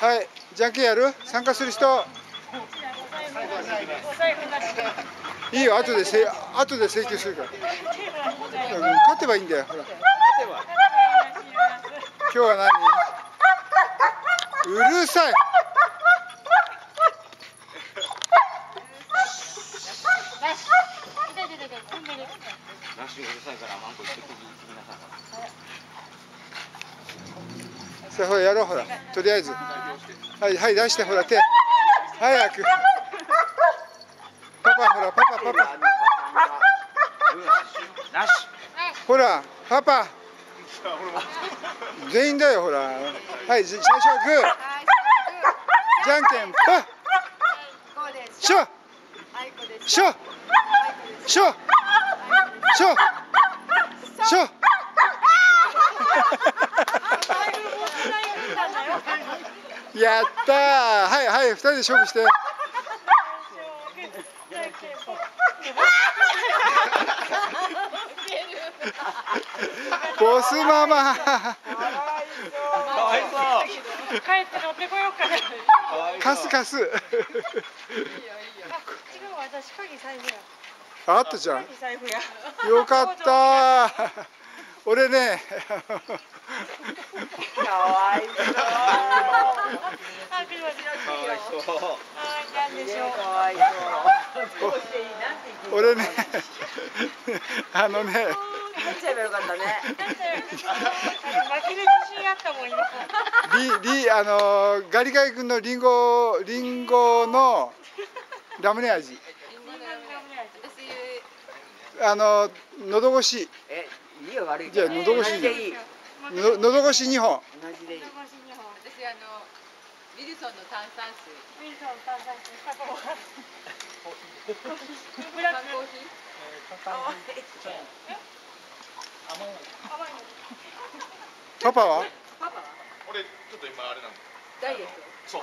はいじゃんけんやる？参加する人。いいよ後でせ後で請求するから、勝てばいいんだよほら。今日は何？うるさい。さあほらやろうほら。とりあえず。はいはい出してほら手。早く。パパほらパパパパ。ほらパパ。全員だよほら。はい最初はグー。じゃんけんパー。ショー。ショー。ショー。ショーショーやったはいはい二人で勝負して。ボスママ。かわいそう。帰って乗ってこよう。かなカスカス違う私鍵財布やあったじゃんよかった俺ね。かわいそう俺ねあのねちゃえばよかったね。負ける自信あったもん今。リリあのガリガリ君のリンゴリンゴのラムネ味。あの喉越し。え、いいよ悪い。じゃあ喉越しでいい？の喉越し二本。同じでいい。私あのウィルソンの炭酸水。ウィルソン炭酸水。加工。ブラックコーヒー。パパは？パパ俺ちょっと今あれなんだ。ダイエット。そう。